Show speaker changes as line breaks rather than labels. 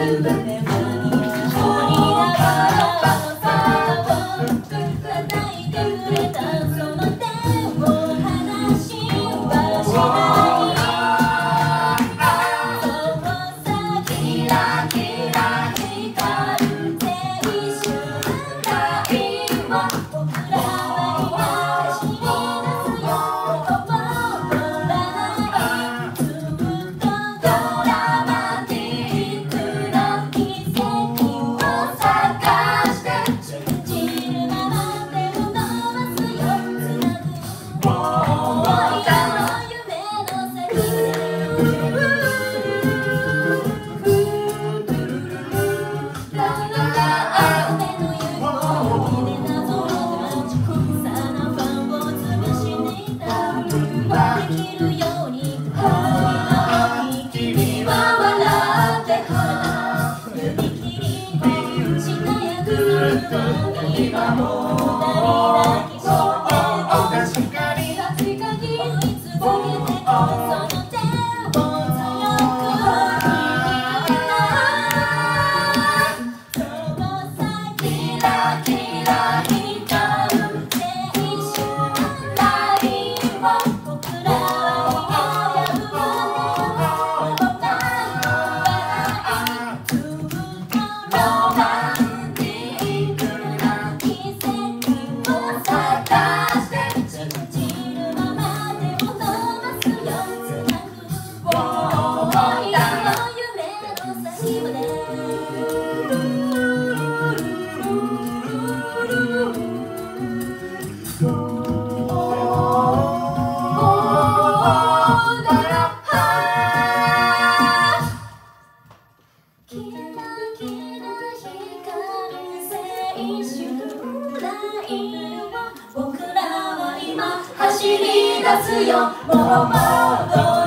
Thank you. 光が光が光が光が光がが光が光が光が光僕らは今走り出すよ。もう戻